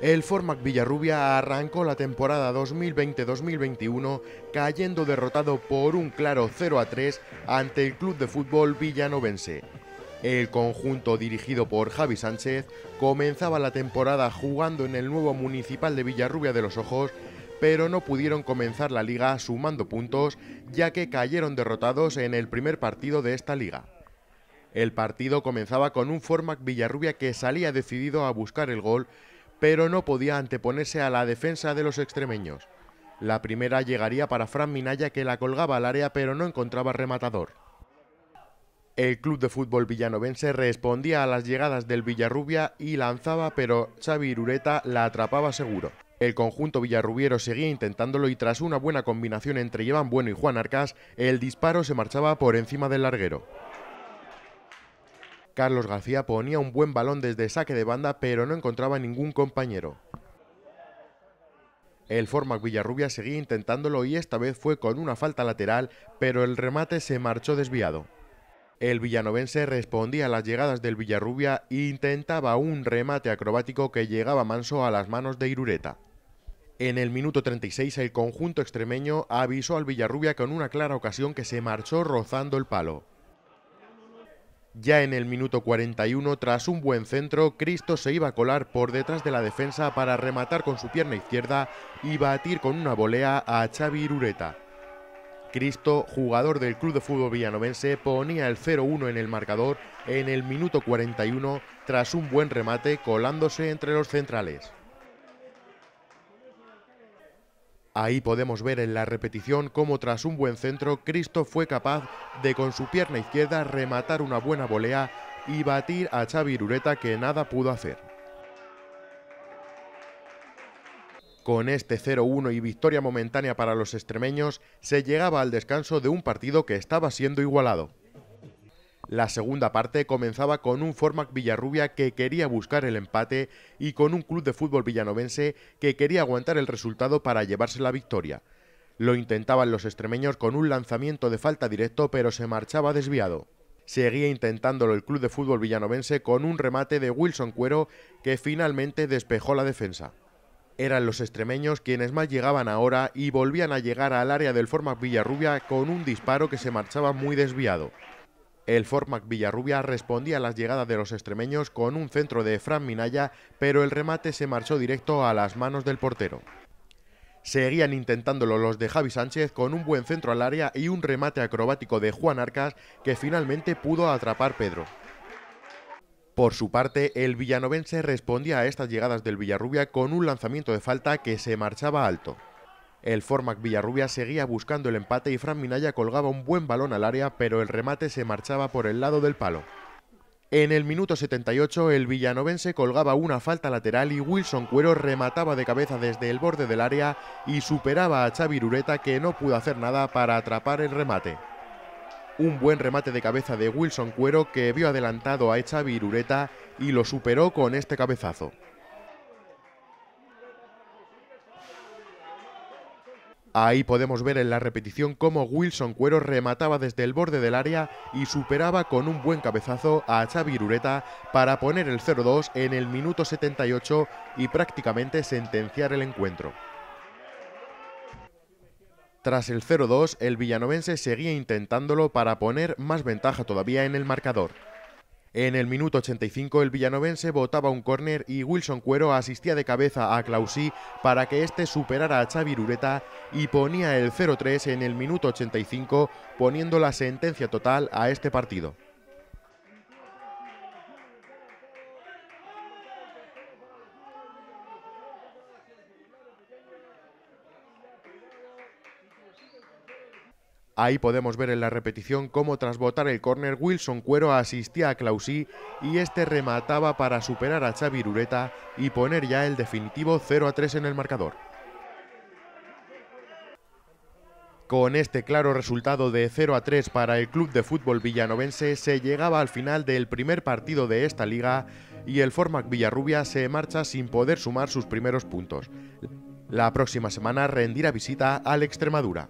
El Formac Villarrubia arrancó la temporada 2020-2021 cayendo derrotado por un claro 0 a 3 ante el club de fútbol villanovense. El conjunto dirigido por Javi Sánchez comenzaba la temporada jugando en el nuevo municipal de Villarrubia de los Ojos, pero no pudieron comenzar la liga sumando puntos ya que cayeron derrotados en el primer partido de esta liga. El partido comenzaba con un Formac Villarrubia que salía decidido a buscar el gol pero no podía anteponerse a la defensa de los extremeños. La primera llegaría para Fran Minaya que la colgaba al área pero no encontraba rematador. El club de fútbol villanovense respondía a las llegadas del Villarrubia y lanzaba pero Xavi Irureta la atrapaba seguro. El conjunto villarrubiero seguía intentándolo y tras una buena combinación entre Iván Bueno y Juan Arcas, el disparo se marchaba por encima del larguero. Carlos García ponía un buen balón desde saque de banda, pero no encontraba ningún compañero. El Formac Villarrubia seguía intentándolo y esta vez fue con una falta lateral, pero el remate se marchó desviado. El villanovense respondía a las llegadas del Villarrubia e intentaba un remate acrobático que llegaba manso a las manos de Irureta. En el minuto 36 el conjunto extremeño avisó al Villarrubia con una clara ocasión que se marchó rozando el palo. Ya en el minuto 41, tras un buen centro, Cristo se iba a colar por detrás de la defensa para rematar con su pierna izquierda y batir con una volea a Xavi Irureta. Cristo, jugador del Club de Fútbol Villanovense, ponía el 0-1 en el marcador en el minuto 41 tras un buen remate colándose entre los centrales. Ahí podemos ver en la repetición cómo tras un buen centro Cristo fue capaz de con su pierna izquierda rematar una buena volea y batir a Xavi Irureta que nada pudo hacer. Con este 0-1 y victoria momentánea para los extremeños, se llegaba al descanso de un partido que estaba siendo igualado. La segunda parte comenzaba con un Formac Villarrubia que quería buscar el empate y con un club de fútbol villanovense que quería aguantar el resultado para llevarse la victoria. Lo intentaban los extremeños con un lanzamiento de falta directo pero se marchaba desviado. Seguía intentándolo el club de fútbol villanovense con un remate de Wilson Cuero que finalmente despejó la defensa. Eran los extremeños quienes más llegaban ahora y volvían a llegar al área del Formac Villarrubia con un disparo que se marchaba muy desviado. El Formac Villarrubia respondía a las llegadas de los extremeños con un centro de Fran Minaya, pero el remate se marchó directo a las manos del portero. Seguían intentándolo los de Javi Sánchez con un buen centro al área y un remate acrobático de Juan Arcas que finalmente pudo atrapar Pedro. Por su parte, el villanovense respondía a estas llegadas del Villarrubia con un lanzamiento de falta que se marchaba alto. El Formac Villarrubia seguía buscando el empate y Fran Minaya colgaba un buen balón al área, pero el remate se marchaba por el lado del palo. En el minuto 78 el villanovense colgaba una falta lateral y Wilson Cuero remataba de cabeza desde el borde del área y superaba a Xavi Rureta que no pudo hacer nada para atrapar el remate. Un buen remate de cabeza de Wilson Cuero que vio adelantado a Xavi Rureta y lo superó con este cabezazo. Ahí podemos ver en la repetición cómo Wilson Cuero remataba desde el borde del área y superaba con un buen cabezazo a Xavi Irureta para poner el 0-2 en el minuto 78 y prácticamente sentenciar el encuentro. Tras el 0-2, el villanovense seguía intentándolo para poner más ventaja todavía en el marcador. En el minuto 85 el villanovense botaba un córner y Wilson Cuero asistía de cabeza a Clausí para que éste superara a Xavi Rureta y ponía el 0-3 en el minuto 85 poniendo la sentencia total a este partido. Ahí podemos ver en la repetición cómo tras botar el córner Wilson Cuero asistía a Clausí y este remataba para superar a Xavi Rureta y poner ya el definitivo 0 a 3 en el marcador. Con este claro resultado de 0 a 3 para el club de fútbol villanovense se llegaba al final del primer partido de esta liga y el Formac Villarrubia se marcha sin poder sumar sus primeros puntos. La próxima semana rendirá visita al Extremadura.